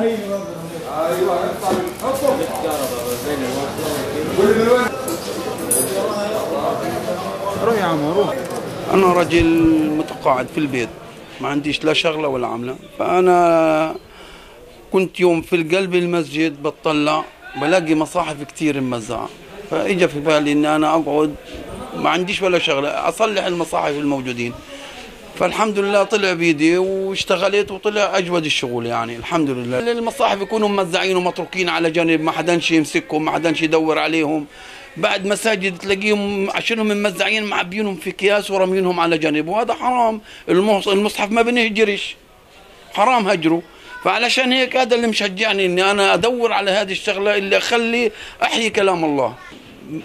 أيوه روح يا عم روح. أنا رجل متقاعد في البيت. ما عنديش لا شغلة ولا عملة. فأنا كنت يوم في قلب المسجد بطلع بلاقي مصاحف كثير موزعه فاجى في بالي إني أنا أقعد ما عنديش ولا شغلة أصلح المصاحف الموجودين. فالحمد لله طلع بيدي واشتغلت وطلع أجود الشغل يعني الحمد لله. المصاحف يكونوا موزعين ومتروكين على جنب ما حداش يمسكهم ما حداش يدور عليهم. بعد مساجد تلاقيهم عشانهم موزعين معبينهم في اكياس ورمينهم على جنب وهذا حرام. المص- المصحف ما بنهجرش حرام هجره فعلشان هيك هذا اللي مشجعني إني أنا أدور على هذه الشغلة اللي أخلي أحيي كلام الله.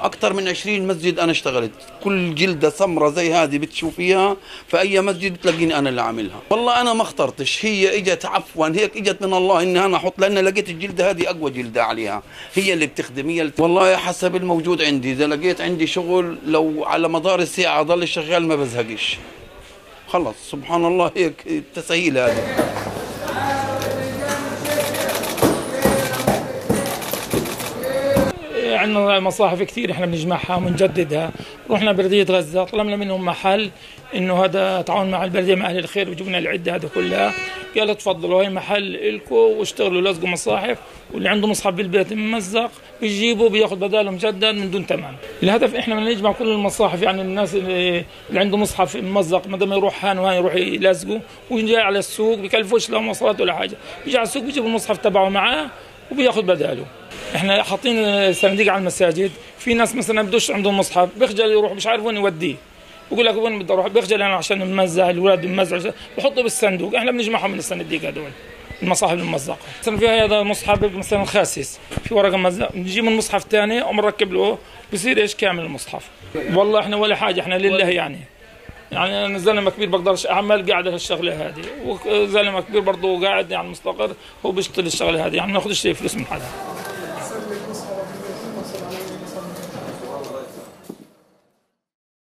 أكثر من 20 مسجد أنا اشتغلت. كل جلدة سمره زي هذه بتشوفيها في اي مسجد بتلاقيني أنا اللي عاملها. والله أنا ما اخترتش هي إجت عفوا هيك إجت من الله إني أنا أحط لأن لقيت الجلدة هذه أقوى جلدة عليها. هي اللي بتخدم هي اللي والله حسب الموجود عندي إذا لقيت عندي شغل لو على مدار الساعة ضل شغال ما بزهقش. خلص سبحان الله هيك التسهيل هذه. عندنا مصاحف كثير إحنا بنجمعها وبنجددها رحنا بلدية غزة طلبنا منهم محل إنه هذا تعاون مع البلدية مع أهل الخير وجبنا العدة هذه كلها. قالوا تفضلوا هي محل الكم واشتغلوا لزقوا مصاحف واللي عنده مصحف بالبيت ممزق بيجيبه بياخذ بداله مجدد من دون ثمن الهدف إحنا بدنا نجمع كل المصاحف يعني الناس اللي, عنده مصحف ممزق ما دام يروح هان وهان يروح يلزقه ويجي على السوق بكلفوش له مواصلات ولا حاجة. يجي على السوق بيجيب المصحف تبعه معاه وبياخذ بداله. إحنا حاطين صناديق على المساجد. في ناس مثلا بدوش عندهم مصحف بيخجل يروح مش عارف وين يوديه. بقول لك وين بدي أروح؟ بيخجل أنا عشان نمزع الاولاد بنمزع بحطه بالصندوق. إحنا بنجمعهم من الصناديق هذول المصاحف الممزقة. مثلا في هذا مصحف مثلا خاسس في ورقة ممزقه بنجيب من مصحف ثاني وبنركب له بصير إيش؟ كامل المصحف. والله إحنا ولا حاجة إحنا لله يعني. يعني أنا زلمة كبير بقدرش أعمل قاعد هالشغلة هذه. وزلمة كبير برضه قاعد يعني مستقر هو بيشتغل الشغلة هذه. يعني ما ناخذش فلوس من حدا